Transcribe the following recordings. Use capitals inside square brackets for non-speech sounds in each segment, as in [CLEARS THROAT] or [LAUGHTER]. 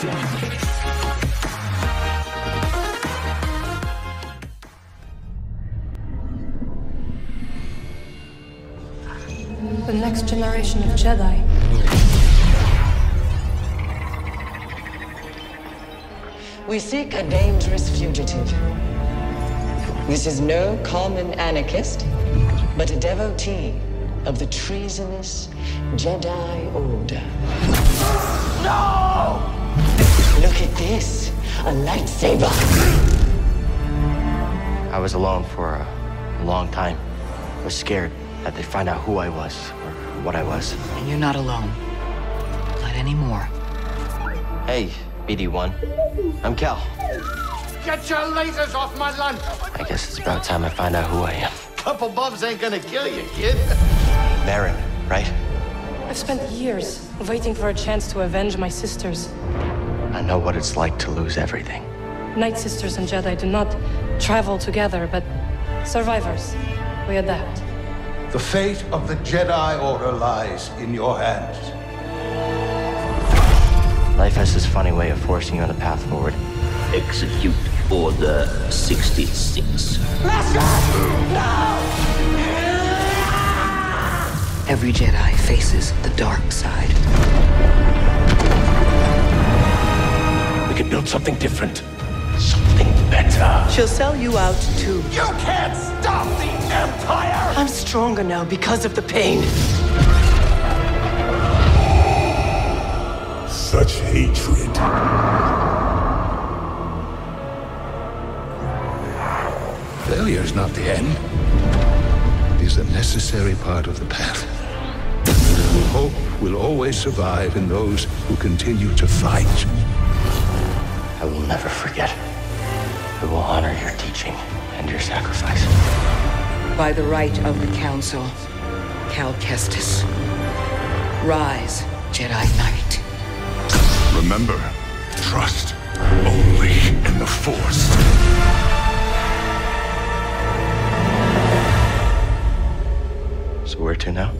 The next generation of Jedi. We seek a dangerous fugitive. This is no common anarchist, but a devotee of the treasonous Jedi Order. No! Look at this a lightsaber. I was alone for a, a long time. I was scared that they'd find out who I was or what I was. And you're not alone. Not anymore. Hey, BD1. I'm Cal. Get your lasers off my lunch! I guess it's about time I find out who I am. Couple bumps ain't gonna kill you, kid. Baron, right? I've spent years waiting for a chance to avenge my sisters. I know what it's like to lose everything. Night Sisters and Jedi do not travel together, but survivors. We adapt. The fate of the Jedi Order lies in your hands. Life has this funny way of forcing you on a path forward. Execute Order 66. Every Jedi faces the dark side. We could build something different. Something better. She'll sell you out too. You can't stop the Empire! I'm stronger now because of the pain. Such hatred. Failure is not the end. It is a necessary part of the path. Hope will always survive in those who continue to fight. I will never forget. I will honor your teaching and your sacrifice. By the right of the Council, Cal Kestis. Rise, Jedi Knight. Remember, trust only in the Force. So where to now?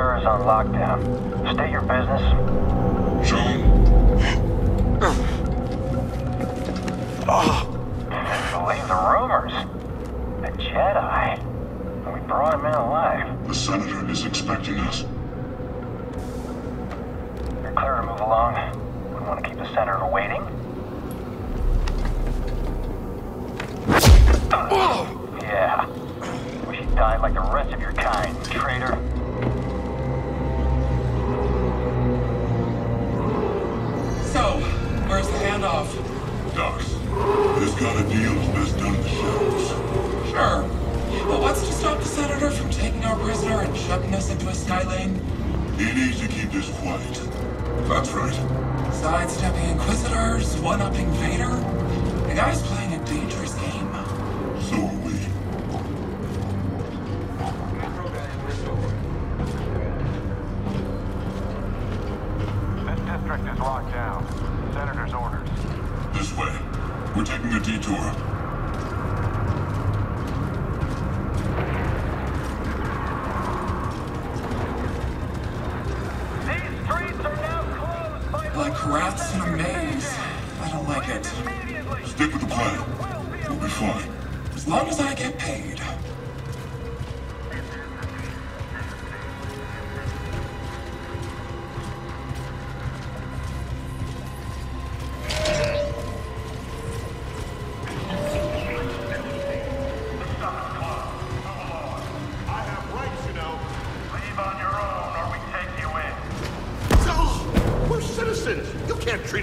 Lockdown. State your business. Sean, Believe the rumors. A Jedi. We brought him in alive. the Senator is expecting us. You're clear to move along. We want to keep the senator waiting. Yeah. Wish you died like the rest of your kind, traitor. Docs, this kind of deal is best done in the shadows. Sure. But what's to stop the Senator from taking our prisoner and shoving us into a sky lane? He needs to keep this quiet. That's right. Sidestepping Inquisitors, one-upping Vader? The guy's playing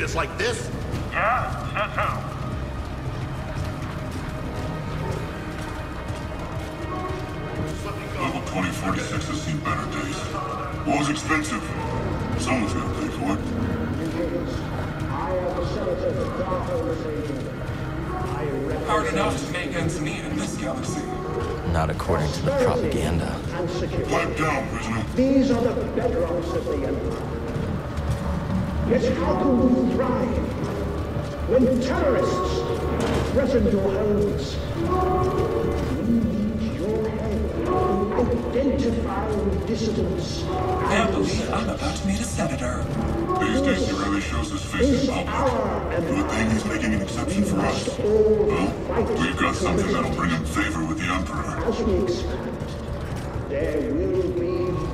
treat us like this. Yeah? Says who? Level 2046 has seen better days. War's expensive. Someone's gonna pay for it. Hard enough to make ends meet in this galaxy. Not according to the propaganda. Pipe down, prisoner. These are the bedrocks of the Empire. Yet how can we thrive when terrorists threaten your homes? We need your help in identifying dissidents. Believe I'm about to meet a senator. These days he rarely shows his face in public. Good thing he's making an exception for us. Well, we've got something that'll bring him favor with the Emperor. As we expect, there will be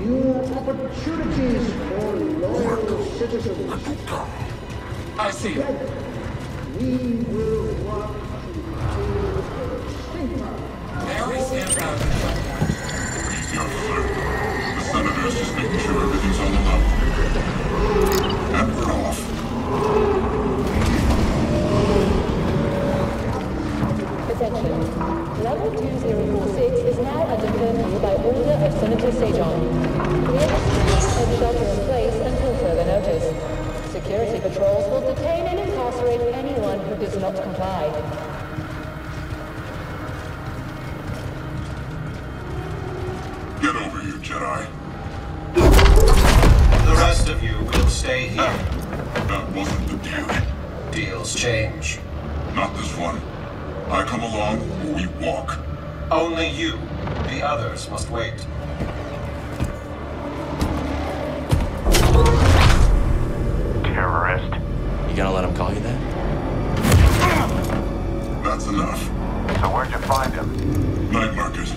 new opportunities for loyal citizens. I see. We will to a safer Very stand Easy, officer. The Senator's just making sure everything's on the level. And we're off. Attention. Level 2046 is now under curfew by order of Senator Sejan. Clear the streets and shelter in place until further notice. Security patrols will detain and incarcerate anyone who does not comply. Get over here, Jedi. The rest of you will stay here. Ah. That wasn't the deal. Deals change. Not this one. I come along or we walk. Only you. The others must wait. Terrorist. You gonna let him call you that? That's enough. So where'd you find him? Night market.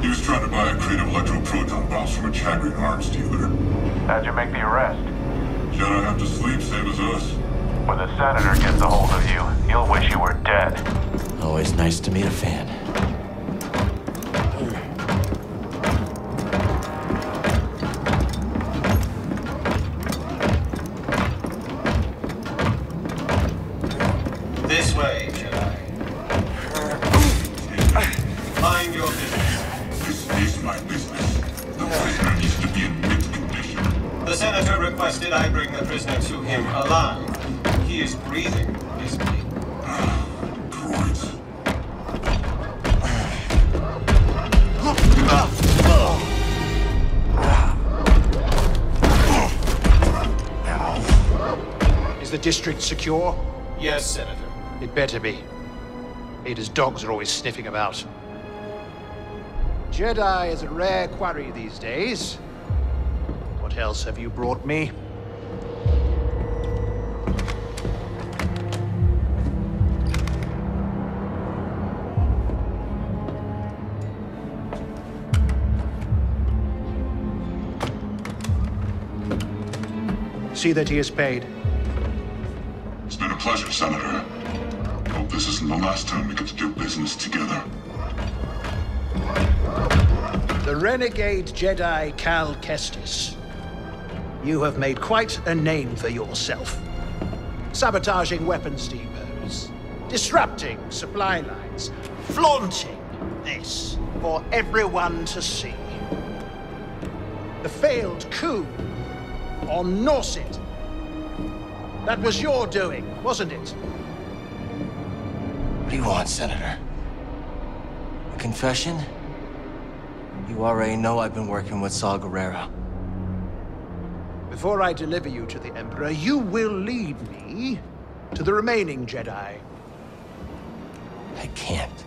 He was trying to buy a crate of electroproton bombs from a Chagrian arms dealer. How'd you make the arrest? Jedi have to sleep, same as us. When the senator gets a hold of you, he'll wish you were dead. Always nice to meet a fan. Secure? Yes, Senator. It better be. Ada's dogs are always sniffing about. Jedi is a rare quarry these days. What What else have you brought me? See that he is paid. Senator. Hope this isn't the last time we get to do business together. The renegade Jedi Cal Kestis. You have made quite a name for yourself. Sabotaging weapons depots, disrupting supply lines, flaunting this for everyone to see. The failed coup on Norset. That was your doing, wasn't it? What do you want, Senator? A confession? You already know I've been working with Saw Gerrera. Before I deliver you to the Emperor, you will lead me to the remaining Jedi. I can't.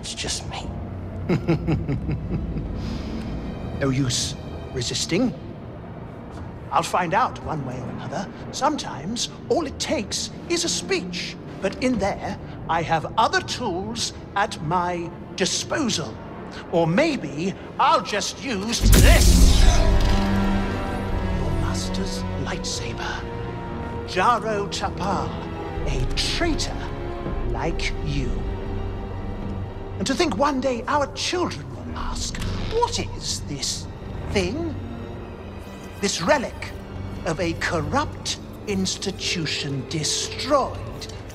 It's just me. [LAUGHS] no use resisting. I'll find out one way or another. Sometimes all it takes is a speech. But in there, I have other tools at my disposal. Or maybe I'll just use this. Your master's lightsaber. Jaro Tapal, a traitor like you. And to think one day our children will ask, what is this thing? This relic of a corrupt institution destroyed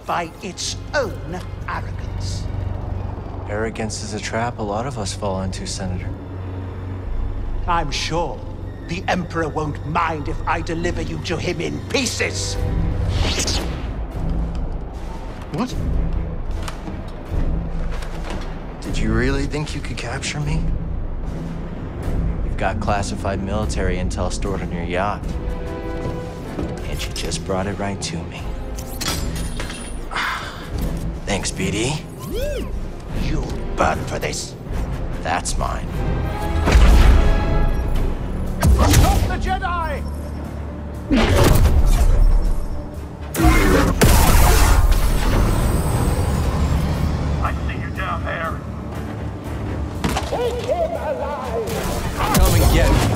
by its own arrogance. Arrogance is a trap a lot of us fall into, Senator. I'm sure the Emperor won't mind if I deliver you to him in pieces. What? Did you really think you could capture me? Got classified military intel stored on your yacht. And you just brought it right to me. [SIGHS] Thanks, BD. You'll burn for this. That's mine. Stop the Jedi! I see you down there. Take him alive!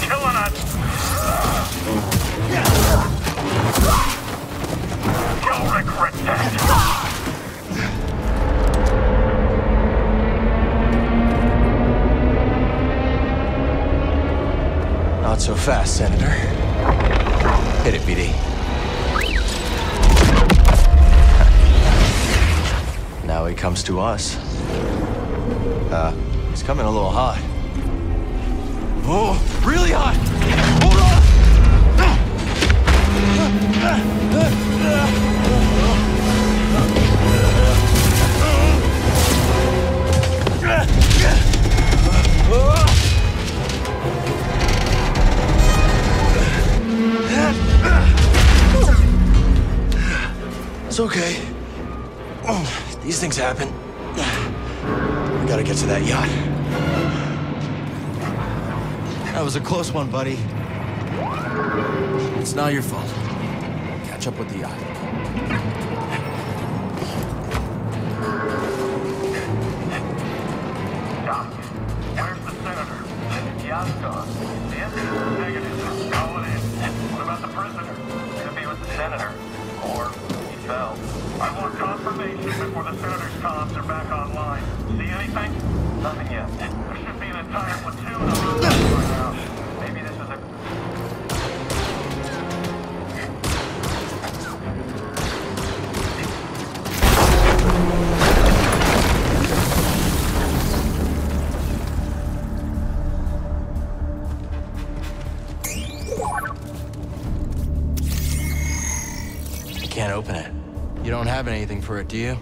Killing us! Regret that. Not so fast, Senator. Hit it, BD. He comes to us. Uh, he's coming a little hot. Oh, really hot! Hold It's okay. These things happen. We gotta get to that yacht. That was a close one, buddy. It's not your fault. Catch up with the yacht. Doc, where's the senator? Yacht's gone. The negative. Call it in. What about the prisoner? Be with the senator. Confirmation before the senator's comms are back online. See anything? Nothing yet. There should be an entire platoon for it, do you?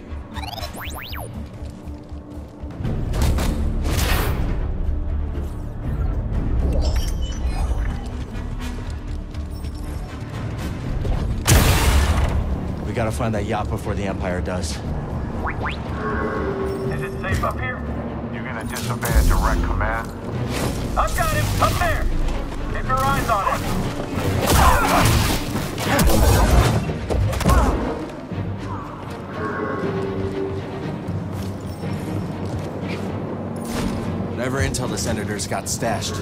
We gotta find that yacht before the Empire does. Is it safe up here? You're gonna disobey a direct command? I've got him! Up there! Keep your eyes on him! Whatever intel the Senators got stashed,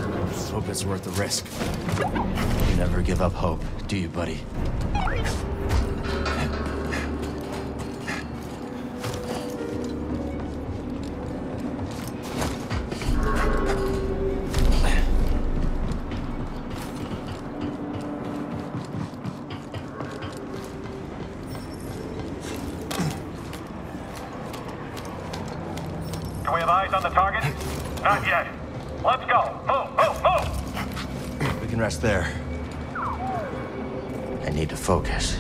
hope it's worth the risk. You never give up hope, do you, buddy? Do we have eyes on the target? Not yet. Let's go! Move, move, move! We can rest there. I need to focus.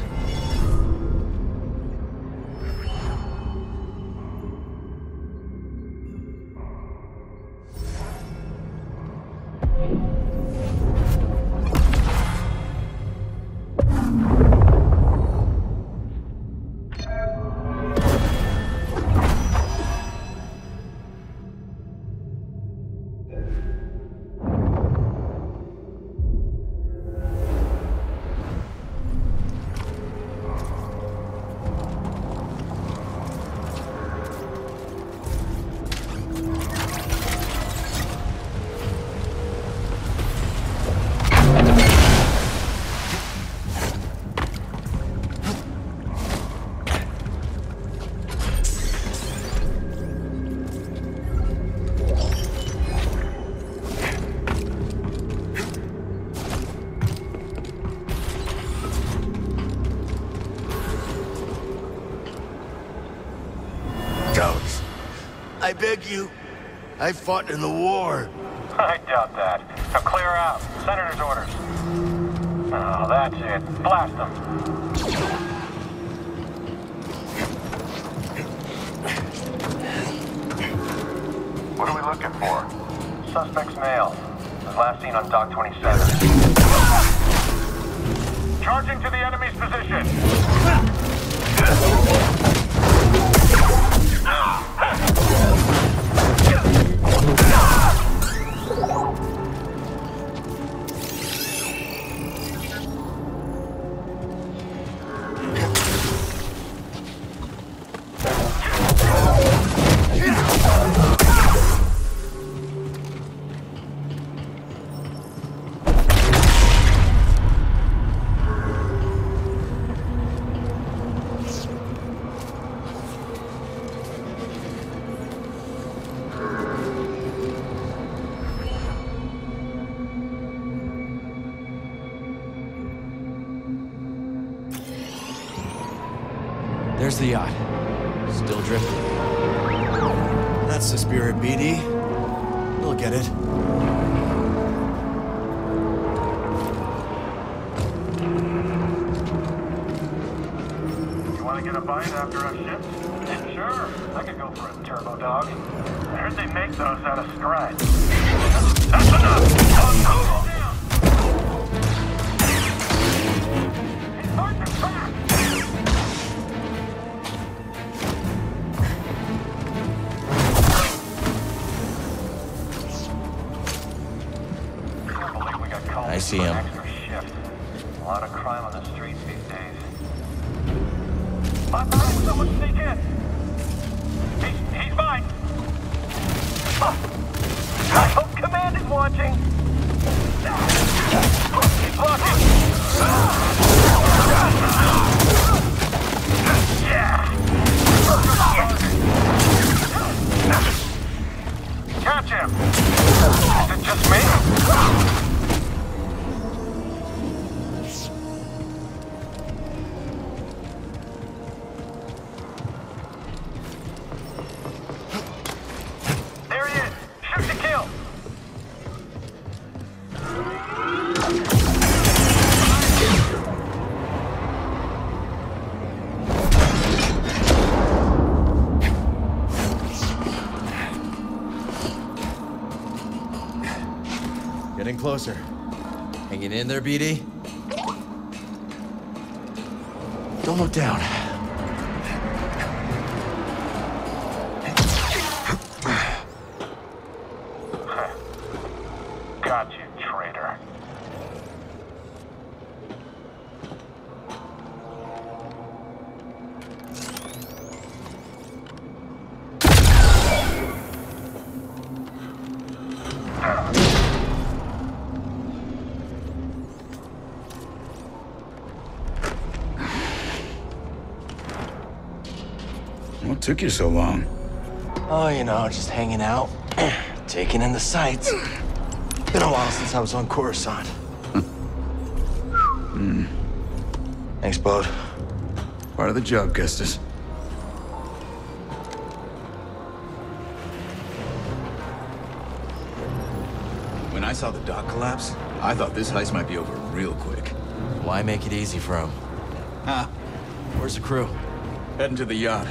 I fought in the war. [LAUGHS] I doubt that. Now clear out. Senator's orders. Oh, that's it. Blast them. What are we looking for? Suspect's male. Was last seen on Dock 27. Charging to the enemy's position. Closer. Hanging in there, BD? Don't look down. Took you so long? Oh, you know, just hanging out, [CLEARS THROAT] taking in the sights. Been a while since I was on Coruscant. Hmm. Thanks, Bode. Part of the job, Kestis. When I saw the dock collapse, I thought this heist might be over real quick. Why make it easy for him? Huh? Where's the crew? Heading to the yacht.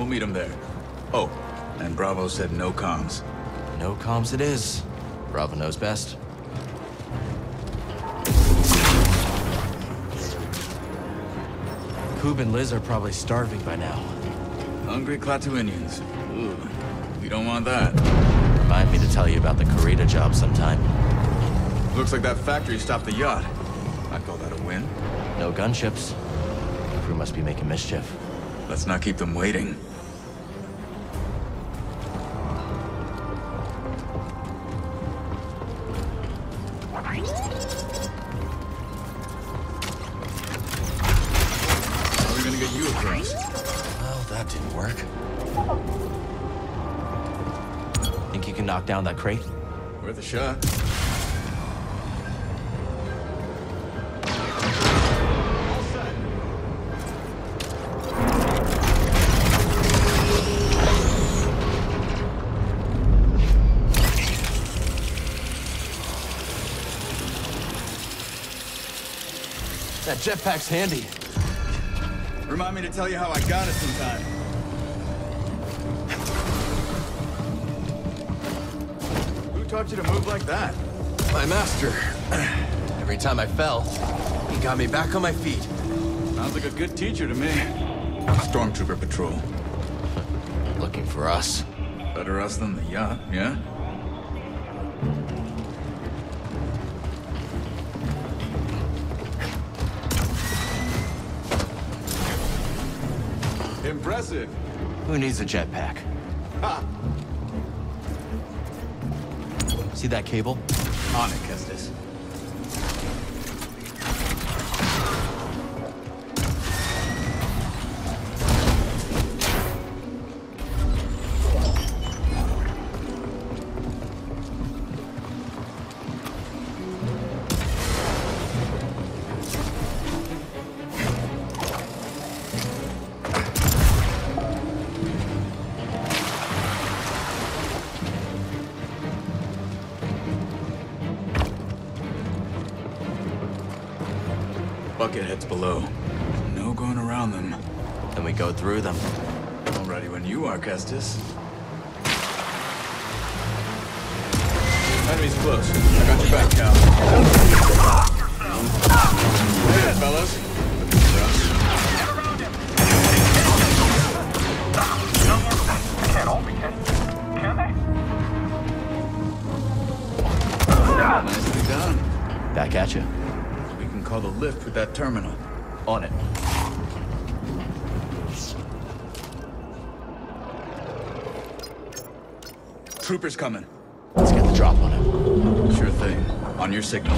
We'll meet him there. Oh, and Brasso said no comms. No comms it is. Brasso knows best. Coob and Liz are probably starving by now. Hungry Klatooinians. Ooh, we don't want that. Remind me to tell you about the Karita job sometime. Looks like that factory stopped the yacht. I'd call that a win. No gunships. Crew must be making mischief. Let's not keep them waiting. Crate? Worth a shot. That jetpack's handy. Remind me to tell you how I got it sometime. Taught you to move like that? My master. [SIGHS] Every time I fell, he got me back on my feet. Sounds like a good teacher to me. Stormtrooper patrol. Looking for us. Better us than the yacht, yeah? Impressive. Who needs a jetpack? See that cable? On it, Kestis. Bucketheads below. No going around them. Then we go through them. All ready when you are, Kestis. Enemy's close. I got your back, Cal. Hey, fellas. Back at you. Call the lift with that terminal. On it. Troopers coming. Let's get the drop on him. Sure thing. On your signal.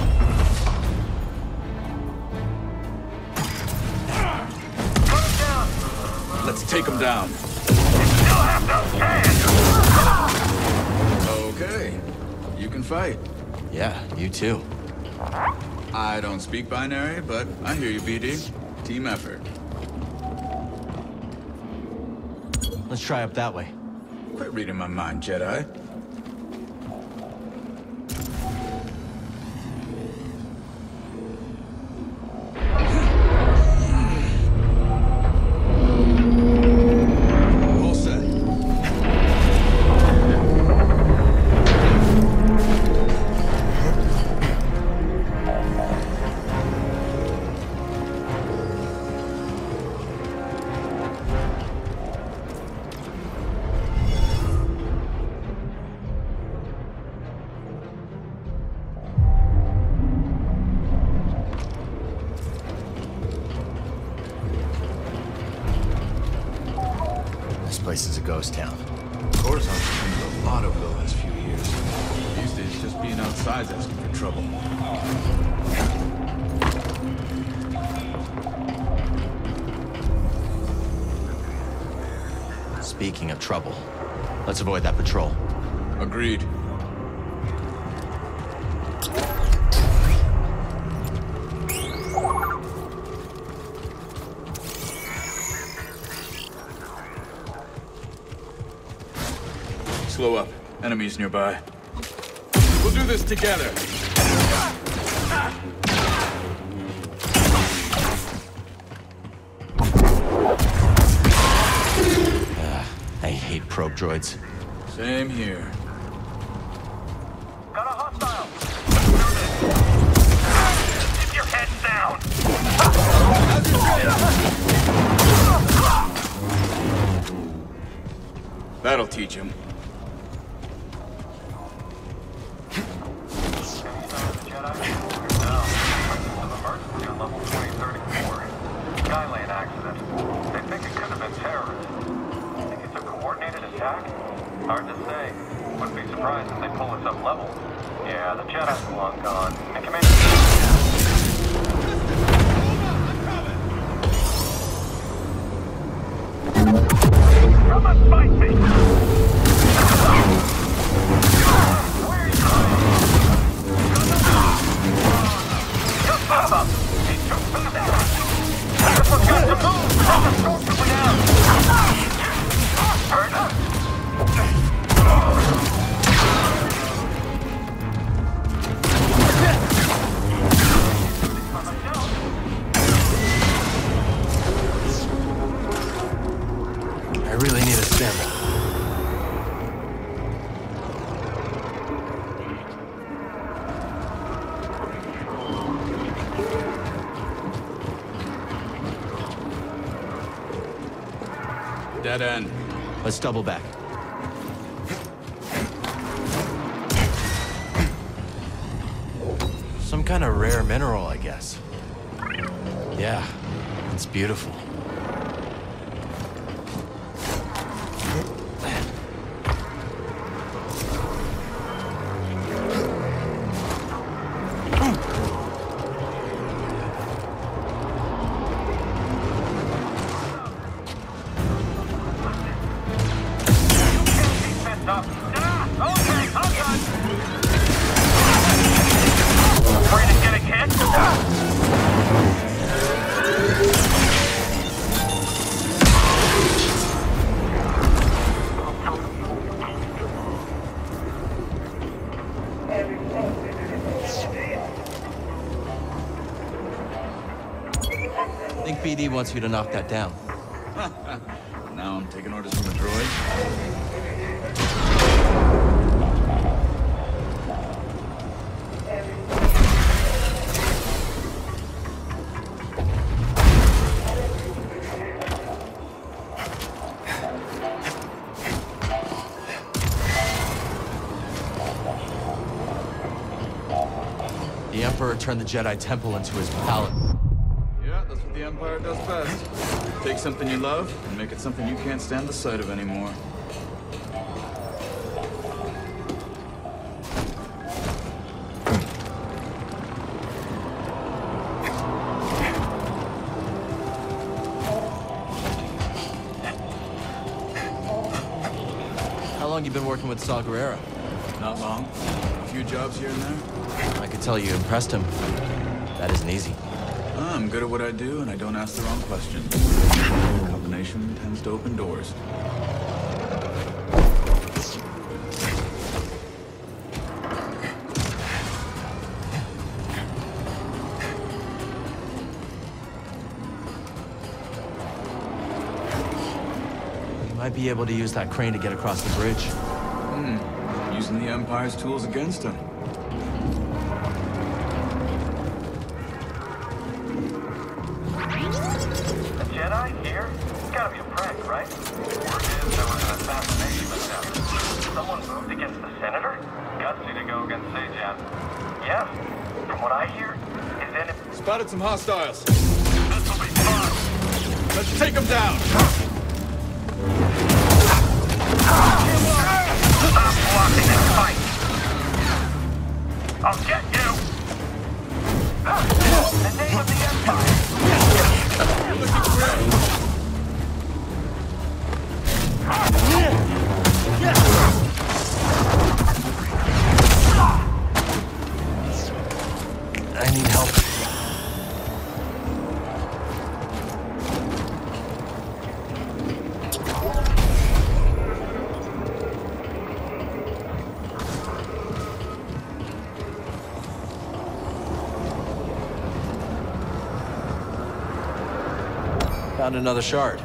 Let's take them down. Okay. You can fight. Yeah, you too. I don't speak binary, but I hear you, BD. Team effort. Let's try up that way. Quit reading my mind, Jedi. Place is a ghost town. Coruscant's a lot over the last few years. These days, just being outside's asking for trouble. Speaking of trouble, let's avoid that patrol. Agreed. Enemies nearby. We'll do this together. Ah, I hate probe droids. Same here. Got a hostile. Keep your head down. That'll teach him. Let's double back. Some kind of rare mineral, I guess. Yeah, it's beautiful. Wants you to knock that down. [LAUGHS] now I'm taking orders from a droid. The Emperor turned the Jedi Temple into his palace. Yeah, that's what the Empire does best. Take something you love and make it something you can't stand the sight of anymore. How long you been working with Saw Gerrera? Not long. A few jobs here and there. I could tell you impressed him. That isn't easy. I'm good at what I do, and I don't ask the wrong questions. Combination tends to open doors. You might be able to use that crane to get across the bridge. Hmm. Using the Empire's tools against him. Need help. Found another shard.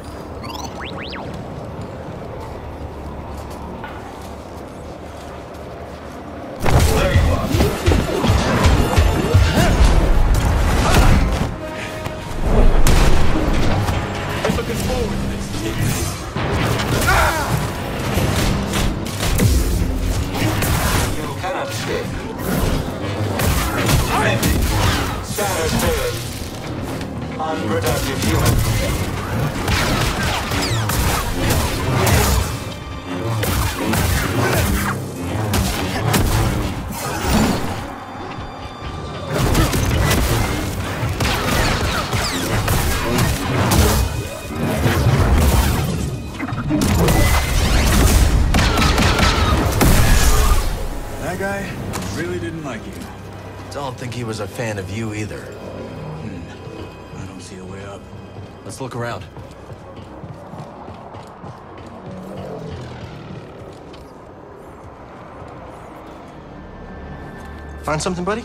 Find something, buddy?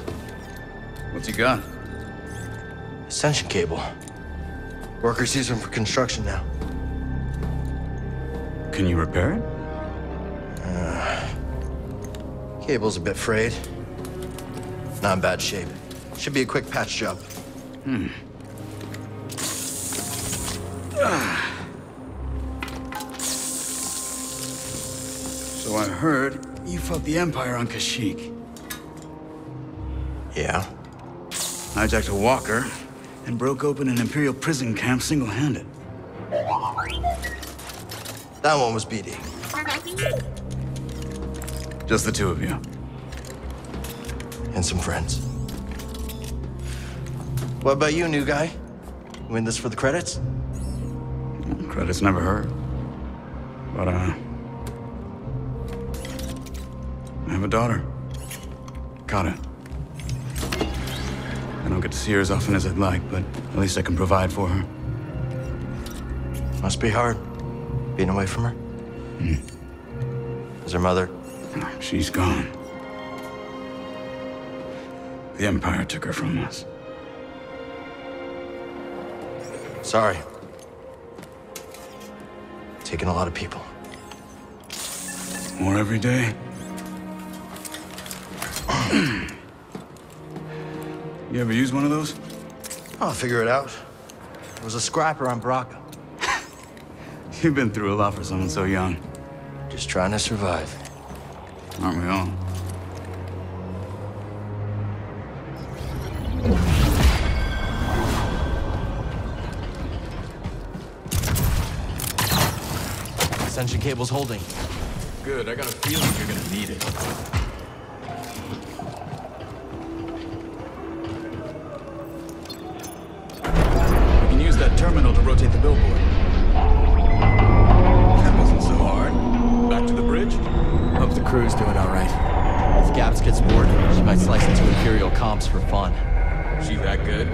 What's he got? Ascension cable. Workers use them for construction now. Can you repair it? Cable's a bit frayed. Not in bad shape. Should be a quick patch job. Hmm. [SIGHS] So I heard you fought the Empire on Kashyyyk. Yeah? Hijacked a walker and broke open an Imperial prison camp single-handed. That one was BD. Just the two of you. And some friends. What about you, new guy? Win this for the credits? Credits never hurt. But, uh... I have a daughter. Kata. I don't get to see her as often as I'd like, but at least I can provide for her. Must be hard, being away from her. Hmm. Is her mother? She's gone. The Empire took her from us. Sorry. Taking a lot of people. More every day. You ever use one of those? I'll figure it out. It was a scrapper on Bracca. [LAUGHS] You've been through a lot for someone so young. Just trying to survive. Aren't we all? Ascension cable's holding. Good, I got a feeling you're gonna need it. Rotate the billboard. That wasn't so hard. Back to the bridge? Hope the crew's doing all right. If Gabs gets bored, she might slice into Imperial comps for fun. She that good?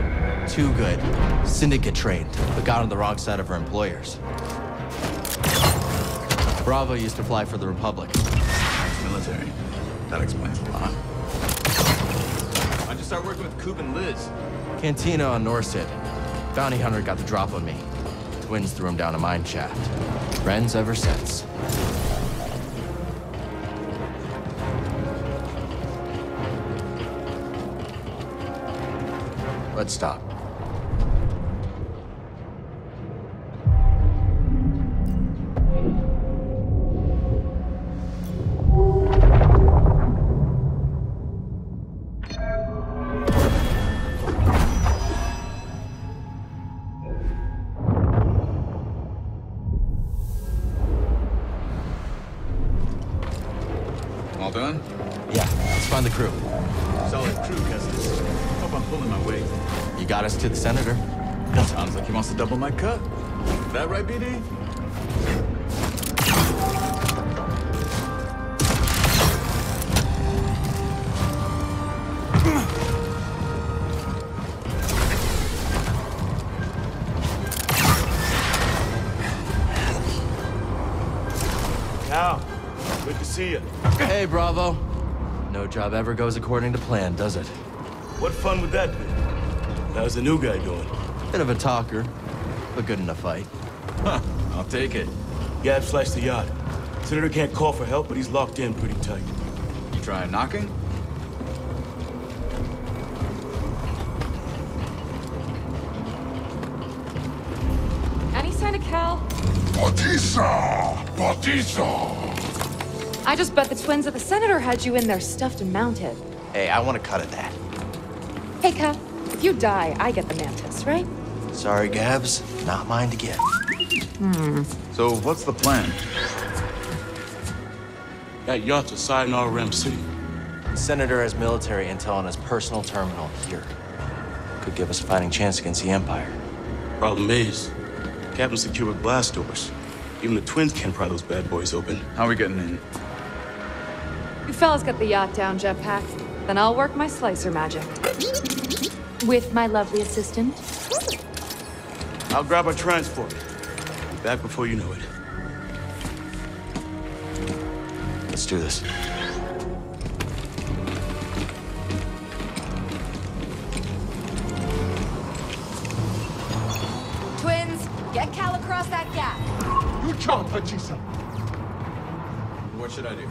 Too good. Syndicate trained, but got on the wrong side of her employers. Brasso used to fly for the Republic. Military. That explains a lot. I just started working with Coop and Liz? Cantina on Norsid. Bounty hunter got the drop on me. Twins threw him down a mine shaft. Friends ever since. Let's stop. Job ever goes according to plan, does it? What fun would that be? How's the new guy doing? Bit of a talker, but good in a fight. Huh, I'll take it. Gab sliced the yacht. Senator can't call for help, but he's locked in pretty tight. You trying knocking? Any sign of Cal? Batista! Batista! I just bet the twins of the senator had you in there stuffed and mounted. Hey, I want a cut of that. Hey, Cal, if you die, I get the mantis, right? Sorry, Gabs. Not mine to get. Hmm. So what's the plan? That yacht's a Sayonara Rem City. Senator has military intel on his personal terminal here. Could give us a fighting chance against the Empire. Problem is, Captain secured with blast doors. Even the twins can't pry those bad boys open. How are we getting in? You fellas get the yacht down, Jetpack. Then I'll work my slicer magic. With my lovely assistant. I'll grab our transport. Be Back before you know it. Let's do this. Twins, get Cal across that gap. You jump, Batista. What should I do?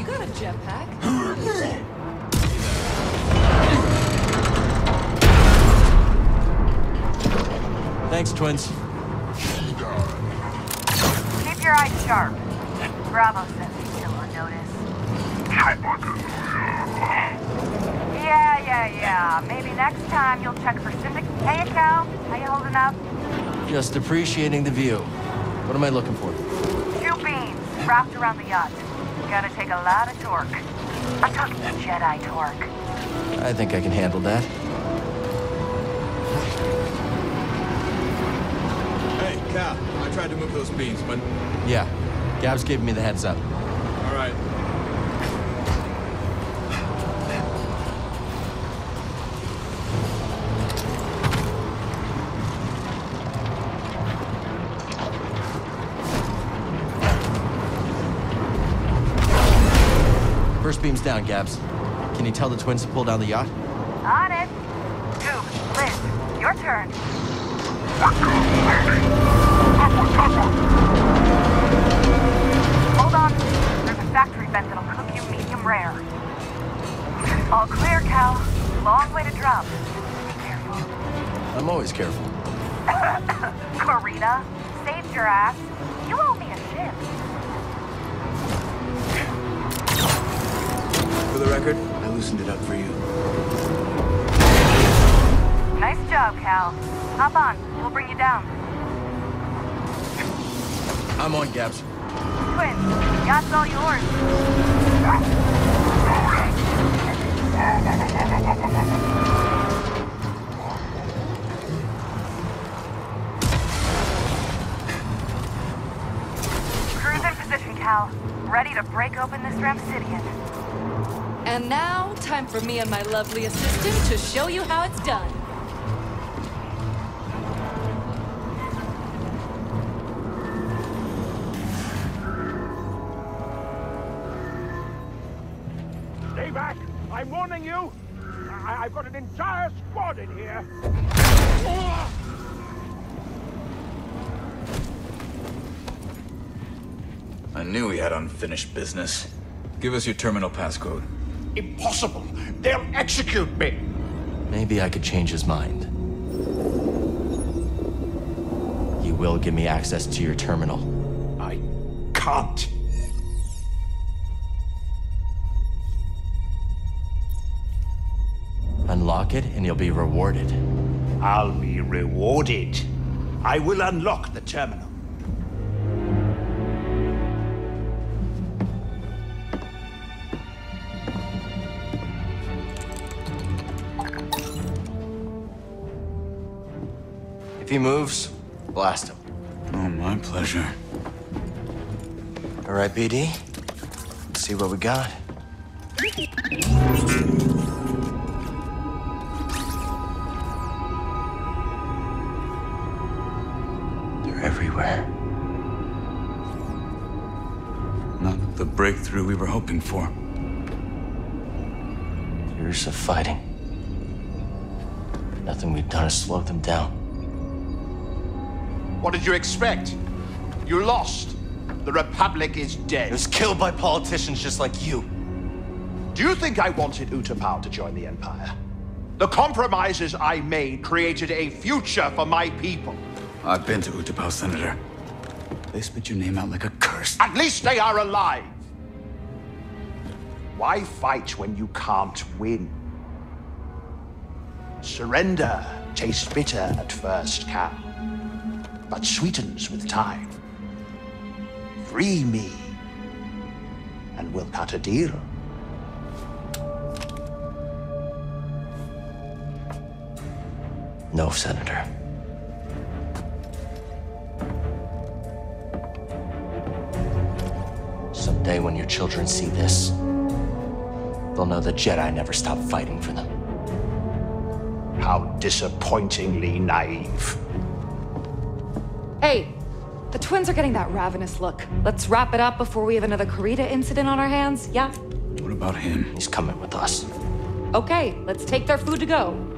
You got a jetpack. [GASPS] Thanks, twins. Keep your eyes sharp. Brasso says he's still on notice. Yeah, yeah, yeah. Maybe next time you'll check for civic. Hey, Cal. How you holding up? Just appreciating the view. What am I looking for? Two beams wrapped around the yacht. Gotta take a lot of torque. I'm talking Jedi torque. I think I can handle that. Hey, Cal, I tried to move those beams, but... Yeah. Gabs giving me the heads up. Beam's down, Gabs. Can you tell the twins to pull down the yacht? On it. Coop, Liz, your turn. Hold on. There's a factory vent that'll cook you medium rare. All clear, Cal. Long way to drop. Be careful. I'm always careful. [COUGHS] Karina, saved your ass. The record, I loosened it up for you. Nice job, Cal. Hop on. We'll bring you down. I'm on, Gabs. Twins, yacht's all yours. Cruise in position, Cal. Ready to break open this Ramsidian. And now, time for me and my lovely assistant to show you how it's done. Stay back! I'm warning you! I- I've got an entire squad in here! I knew we had unfinished business. Give us your terminal passcode. Impossible! They'll execute me! Maybe I could change his mind. You will give me access to your terminal. I can't. Unlock it and you'll be rewarded. I'll be rewarded. I will unlock the terminal. He moves, blast him. Oh, my pleasure. All right, BD. Let's see what we got. They're everywhere. Not the breakthrough we were hoping for. Years of fighting. Nothing we've done has slowed them down. What did you expect? You lost. The Republic is dead. It was killed by politicians just like you. Do you think I wanted Utapau to join the Empire? The compromises I made created a future for my people. I've been to Utapau, Senator. They spit your name out like a curse. At least they are alive. Why fight when you can't win? Surrender tastes bitter at first, Cal, but sweetens with time. Free me, and we'll cut a deal. No, Senator. Someday when your children see this, they'll know the Jedi never stopped fighting for them. How disappointingly naive. Hey, the twins are getting that ravenous look. Let's wrap it up before we have another Karita incident on our hands, yeah? What about him? He's coming with us. Okay, let's take their food to go.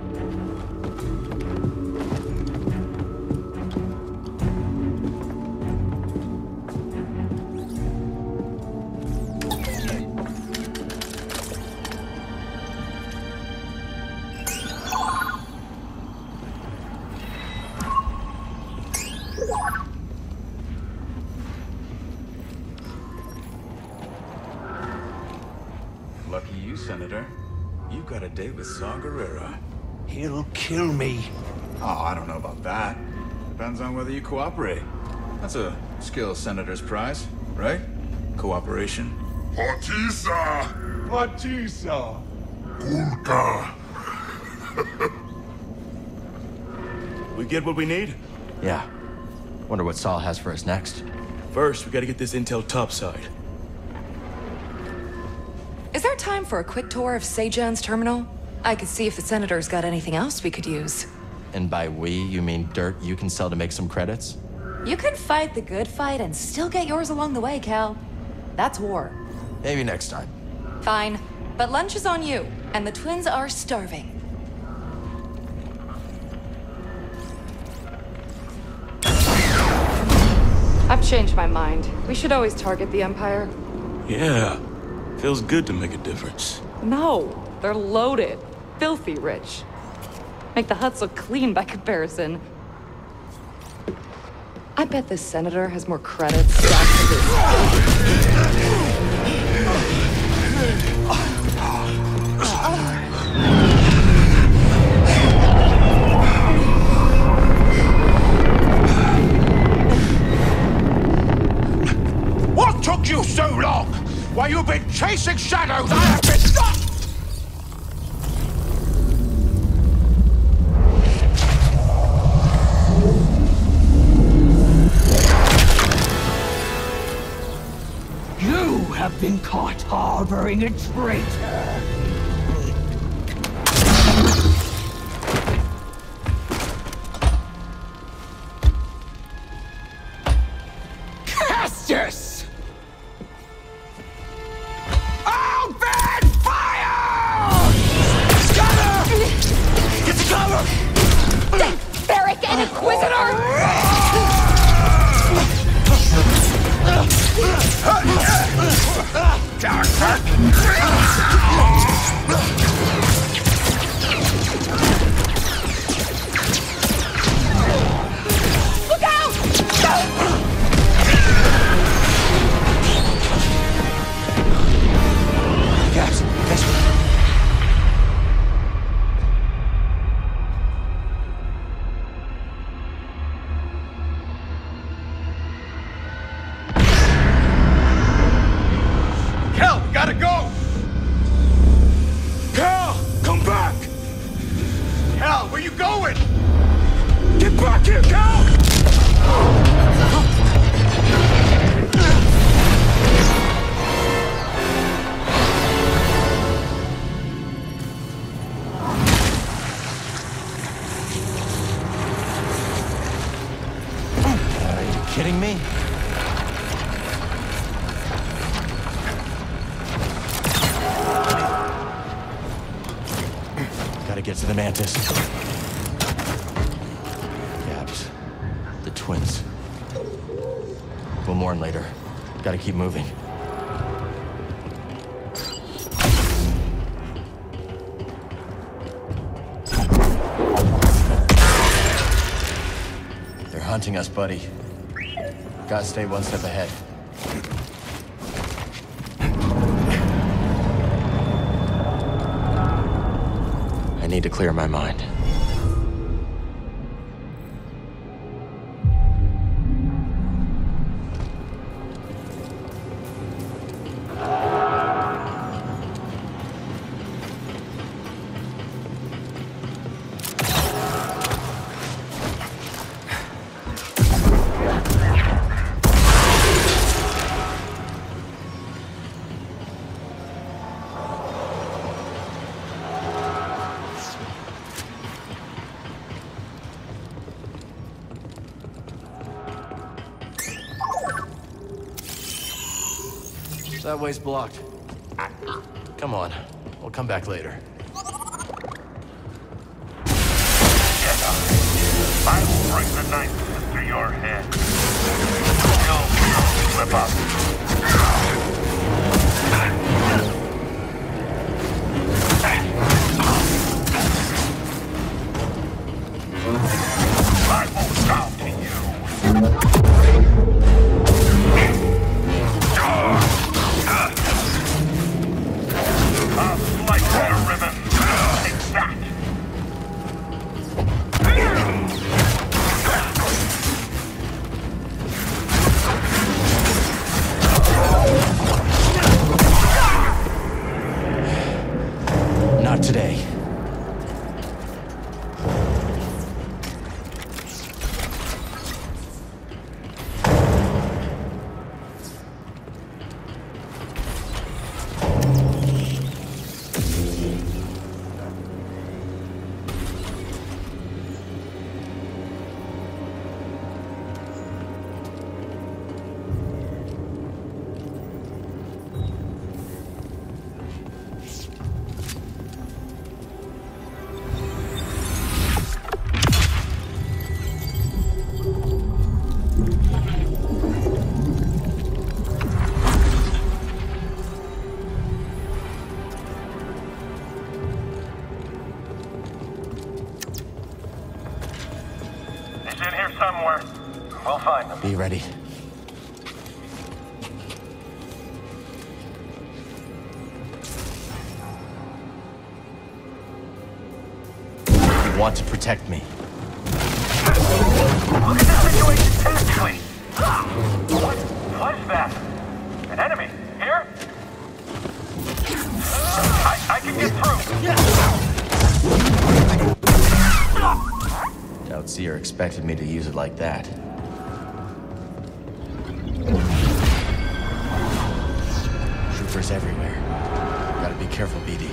Me. Oh, I don't know about that. Depends on whether you cooperate. That's a skill senator's prize, right? Cooperation. Partisa! Partisa! Kulka! [LAUGHS] We get what we need? Yeah. Wonder what Saw has for us next. First, we gotta get this intel topside. Is there time for a quick tour of Sejan's terminal? I could see if the Senator's got anything else we could use. And by we, you mean dirt you can sell to make some credits? You can fight the good fight and still get yours along the way, Cal. That's war. Maybe next time. Fine. But lunch is on you, and the twins are starving. I've changed my mind. We should always target the Empire. Yeah. Feels good to make a difference. No, they're loaded. Filthy rich. Make the Hutts look clean by comparison. I bet this senator has more credits. What took you so long? While you've been chasing shadows, I have been have been caught harboring a traitor. keep moving. They're hunting us, buddy. Gotta stay one step ahead. I need to clear my mind. blocked. Come on, we'll come back later. it like that. Troopers everywhere. Gotta be careful, BD.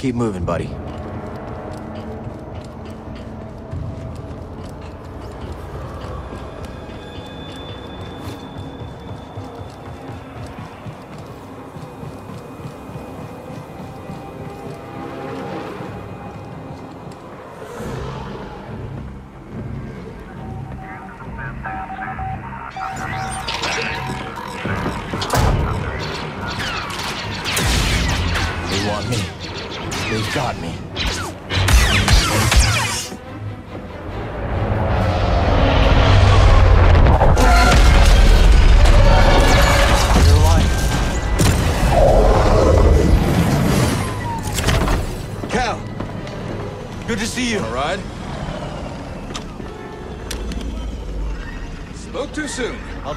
Keep moving, buddy.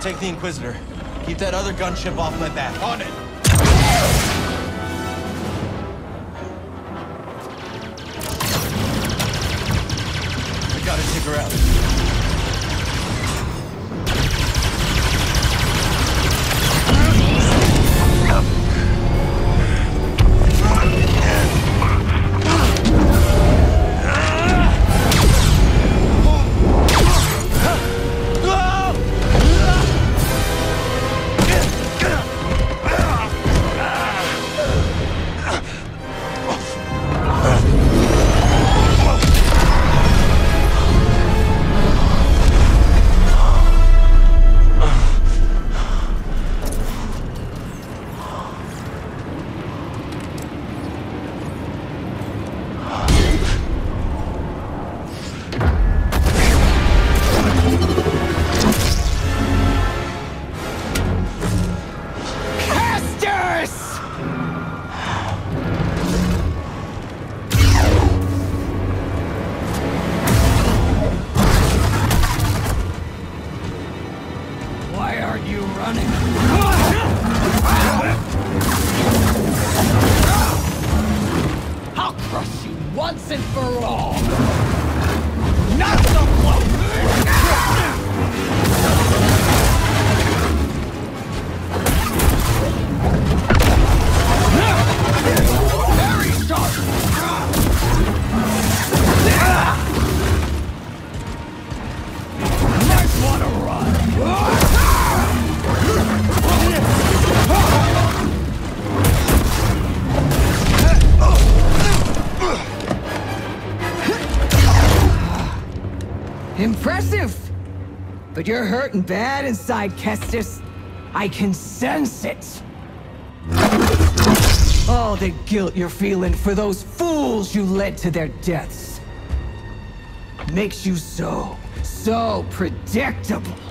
Take the Inquisitor. Keep that other gunship off my back. On it. But you're hurting bad inside, Kestis. I can sense it. All the guilt you're feeling for those fools you led to their deaths makes you so, so predictable.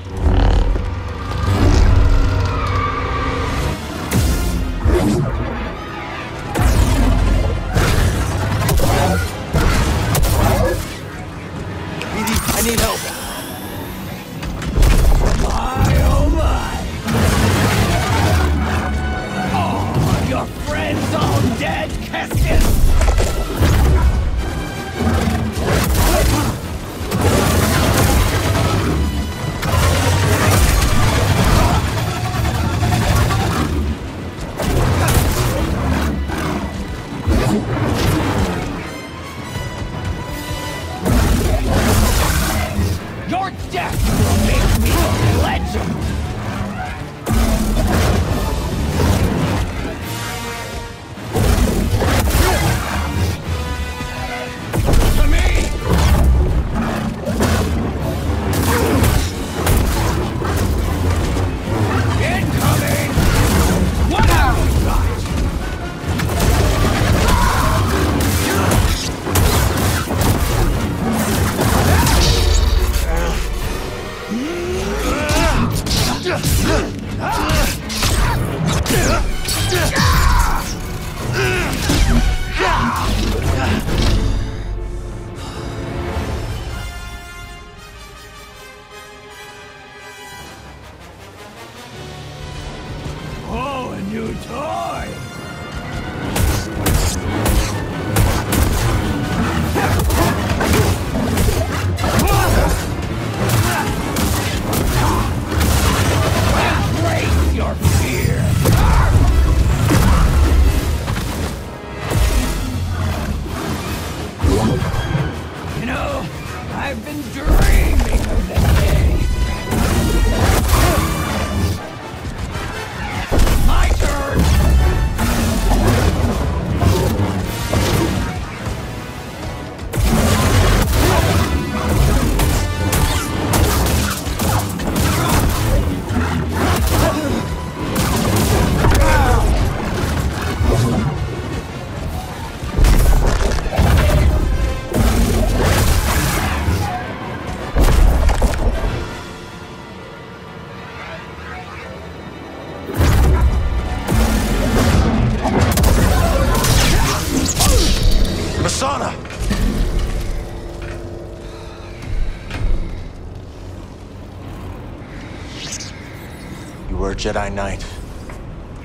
Jedi Knight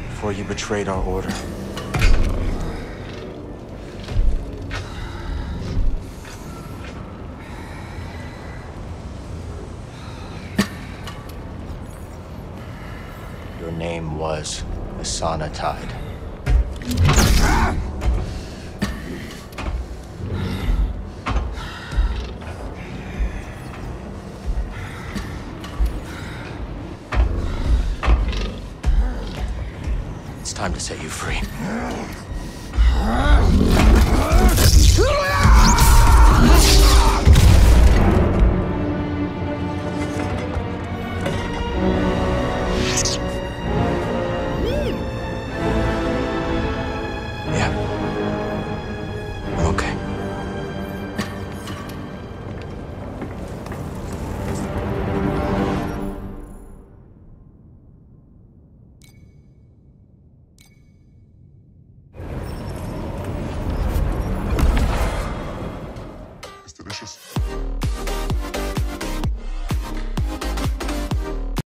before you betrayed our order. Your name was Masana Tide.